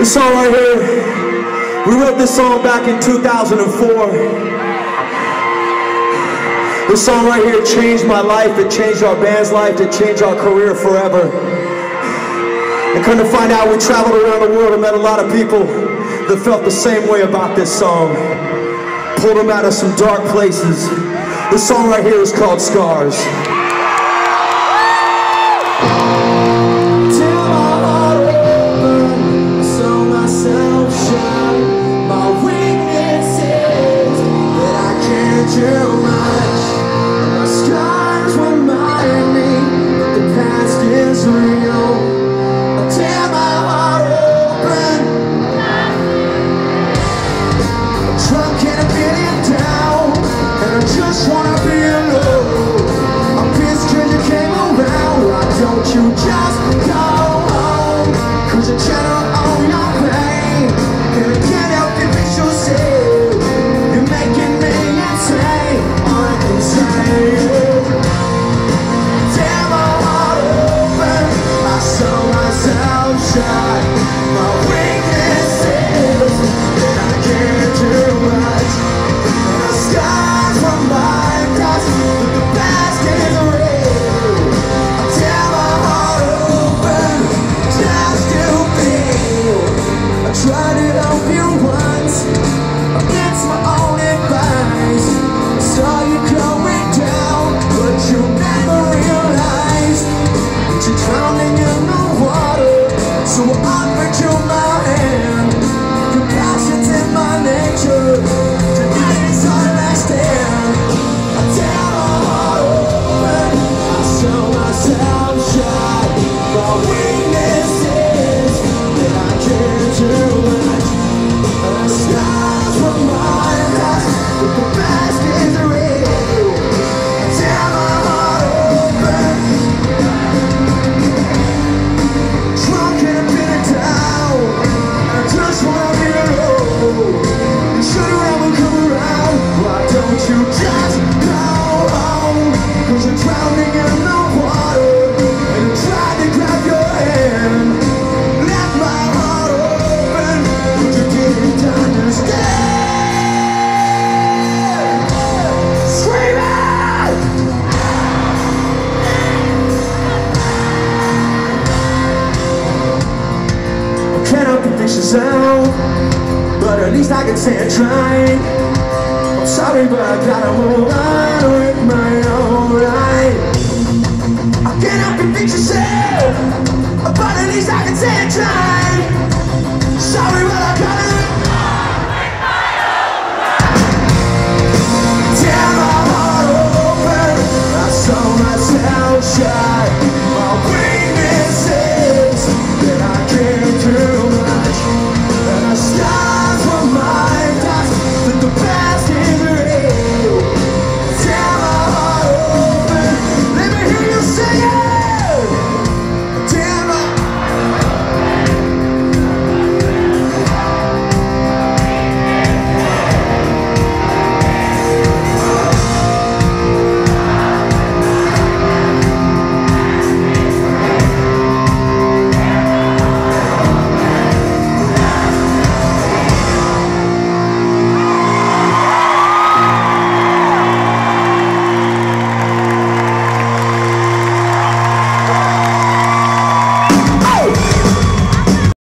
This song right here, we wrote this song back in 2004. This song right here changed my life, it changed our band's life, it changed our career forever. And come to find out, we traveled around the world and met a lot of people that felt the same way about this song. Pulled them out of some dark places. This song right here is called Scars. you just come? sua alma. But at least I can say I tried I'm sorry but I gotta move on with my own life. I cannot convince yourself But at least I can say I tried